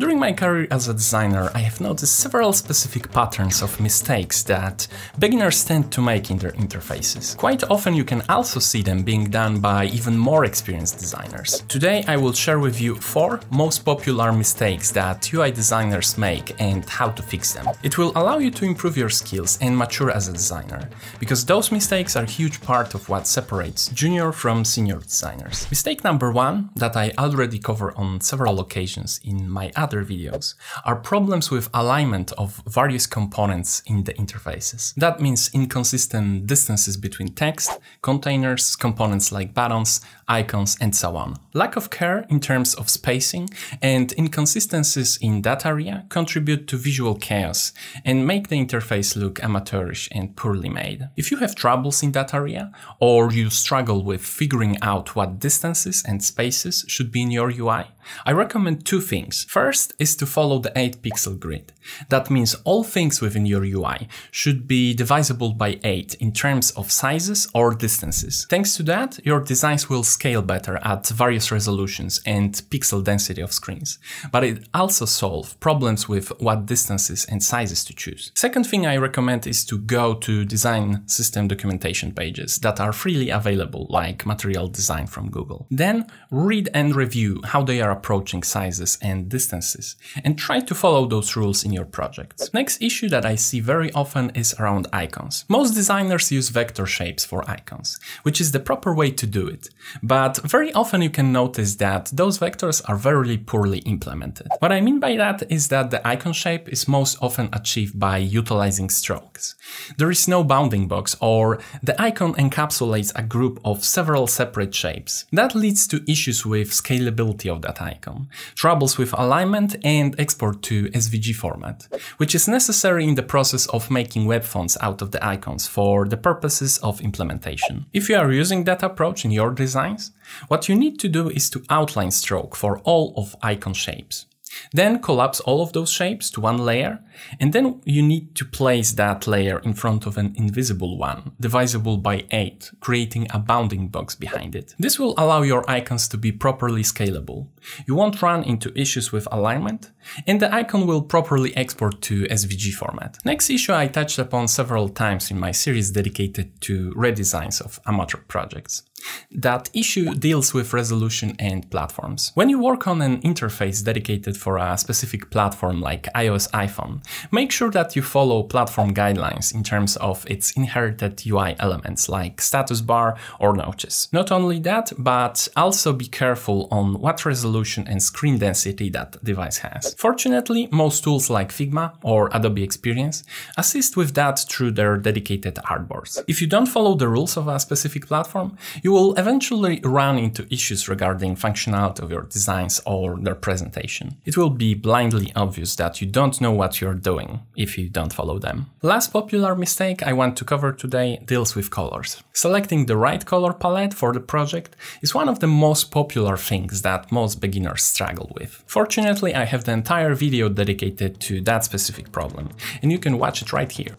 During my career as a designer, I have noticed several specific patterns of mistakes that beginners tend to make in their interfaces. Quite often you can also see them being done by even more experienced designers. Today I will share with you four most popular mistakes that UI designers make and how to fix them. It will allow you to improve your skills and mature as a designer, because those mistakes are a huge part of what separates junior from senior designers. Mistake number one, that I already covered on several occasions in my other other videos, are problems with alignment of various components in the interfaces. That means inconsistent distances between text, containers, components like buttons, icons, and so on. Lack of care in terms of spacing and inconsistencies in that area contribute to visual chaos and make the interface look amateurish and poorly made. If you have troubles in that area, or you struggle with figuring out what distances and spaces should be in your UI, I recommend two things. First is to follow the 8 pixel grid. That means all things within your UI should be divisible by 8 in terms of sizes or distances. Thanks to that, your designs will scale better at various resolutions and pixel density of screens, but it also solves problems with what distances and sizes to choose. Second thing I recommend is to go to design system documentation pages that are freely available, like Material Design from Google. Then read and review how they are approaching sizes and distances, and try to follow those rules in your projects. Next issue that I see very often is around icons. Most designers use vector shapes for icons, which is the proper way to do it, but very often you can notice that those vectors are very poorly implemented. What I mean by that is that the icon shape is most often achieved by utilizing strokes. There is no bounding box or the icon encapsulates a group of several separate shapes. That leads to issues with scalability of that icon, troubles with alignment and export to SVG format, which is necessary in the process of making web fonts out of the icons for the purposes of implementation. If you are using that approach in your designs, what you need to do is to outline stroke for all of icon shapes. Then collapse all of those shapes to one layer, and then you need to place that layer in front of an invisible one, divisible by 8, creating a bounding box behind it. This will allow your icons to be properly scalable. You won't run into issues with alignment, and the icon will properly export to SVG format. Next issue I touched upon several times in my series dedicated to redesigns of amateur projects. That issue deals with resolution and platforms. When you work on an interface dedicated for a specific platform like iOS iPhone, make sure that you follow platform guidelines in terms of its inherited UI elements like status bar or notches. Not only that, but also be careful on what resolution and screen density that device has. Fortunately, most tools like Figma or Adobe Experience assist with that through their dedicated artboards. If you don't follow the rules of a specific platform, you will eventually run into issues regarding functionality of your designs or their presentation. It will be blindly obvious that you don't know what you're doing if you don't follow them. Last popular mistake I want to cover today deals with colors. Selecting the right color palette for the project is one of the most popular things that most beginners struggle with. Fortunately, I have the entire video dedicated to that specific problem, and you can watch it right here.